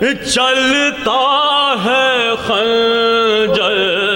چلتا ہے خنجر۔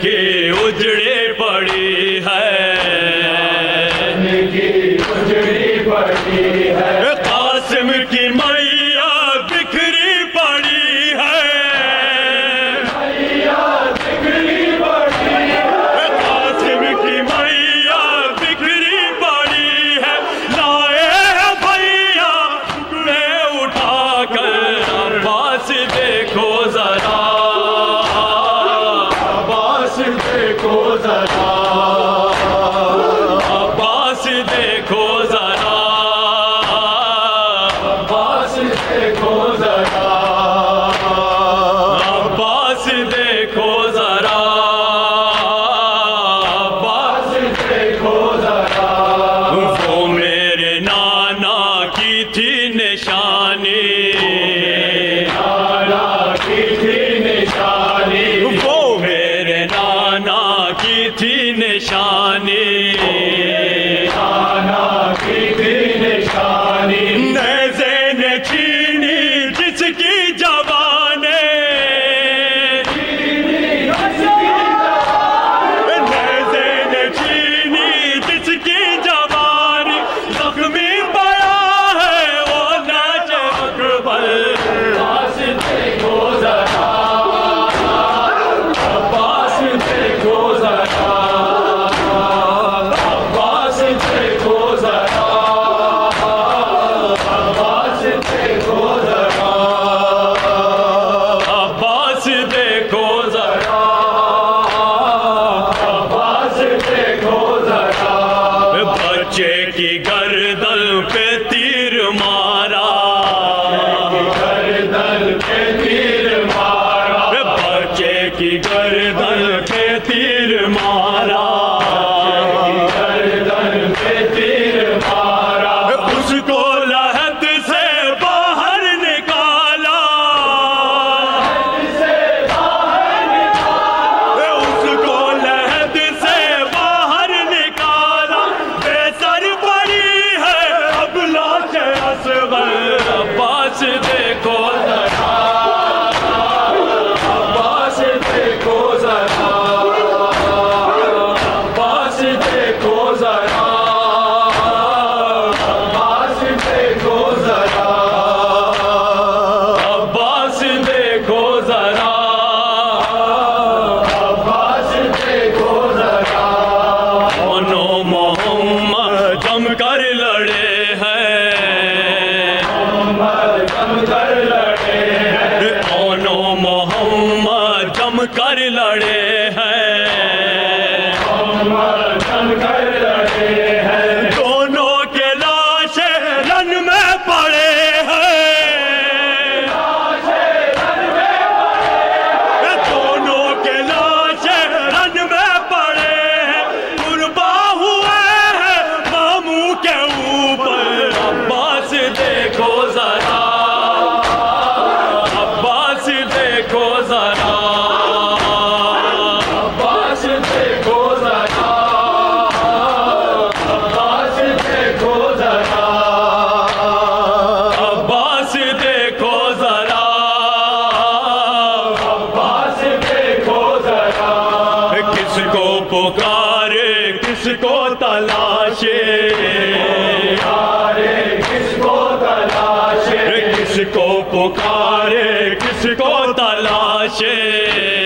que Hare É کس کو تلاشے؟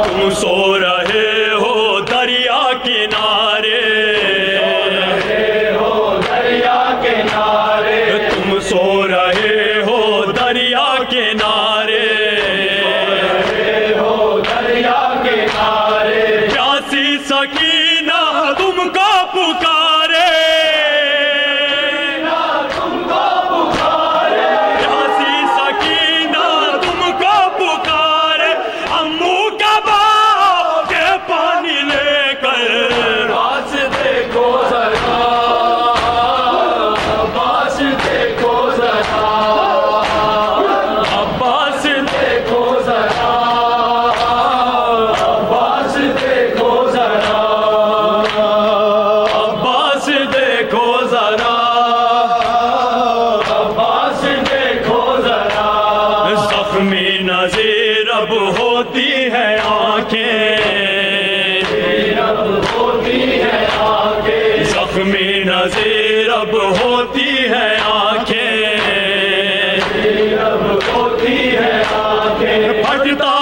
Vamos orar. Điều.